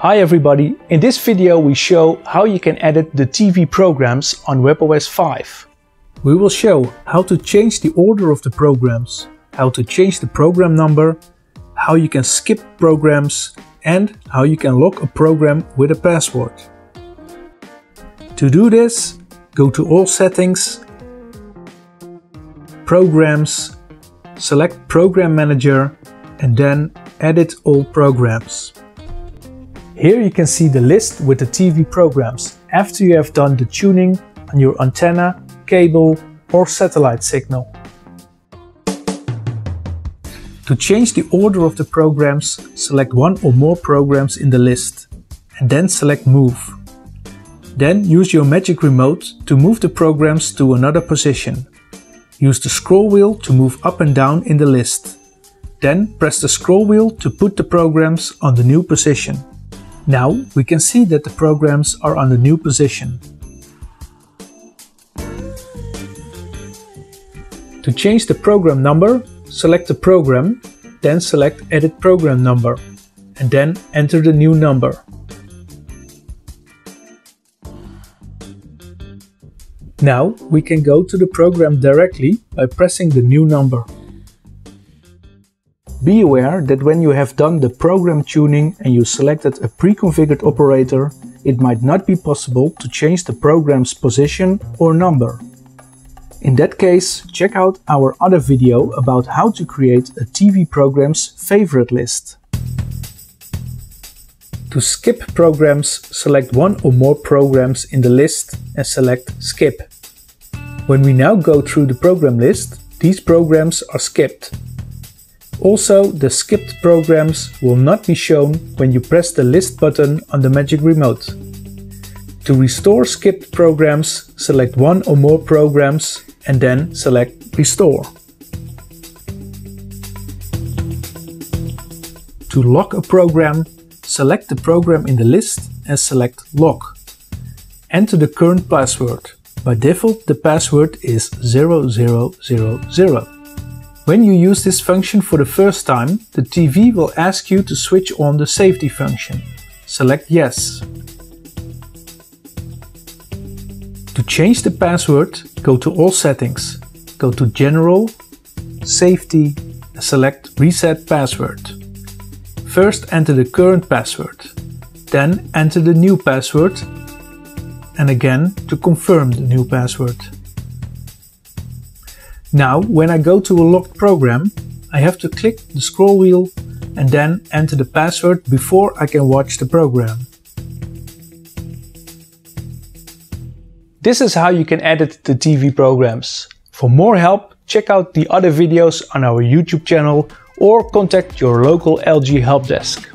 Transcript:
Hi everybody, in this video we show how you can edit the TV programs on WebOS 5. We will show how to change the order of the programs, how to change the program number, how you can skip programs and how you can lock a program with a password. To do this, go to All Settings, Programs, select Program Manager and then Edit all programs. Here you can see the list with the TV programs after you have done the tuning on your antenna, cable or satellite signal. To change the order of the programs, select one or more programs in the list and then select Move. Then use your Magic Remote to move the programs to another position. Use the scroll wheel to move up and down in the list. Then press the scroll wheel to put the programs on the new position. Now we can see that the programs are on the new position. To change the program number, select the program, then select Edit Program Number, and then enter the new number. Now we can go to the program directly by pressing the new number. Be aware that when you have done the program tuning and you selected a pre-configured operator, it might not be possible to change the program's position or number. In that case, check out our other video about how to create a TV program's favorite list. To skip programs, select one or more programs in the list and select Skip. When we now go through the program list, these programs are skipped also, the skipped programs will not be shown when you press the list button on the Magic Remote. To restore skipped programs, select one or more programs and then select Restore. To lock a program, select the program in the list and select Lock. Enter the current password. By default, the password is 0000. When you use this function for the first time, the TV will ask you to switch on the safety function. Select Yes. To change the password, go to All Settings, go to General, Safety and select Reset Password. First enter the current password, then enter the new password and again to confirm the new password. Now, when I go to a locked program, I have to click the scroll wheel and then enter the password before I can watch the program. This is how you can edit the TV programs. For more help, check out the other videos on our YouTube channel or contact your local LG help desk.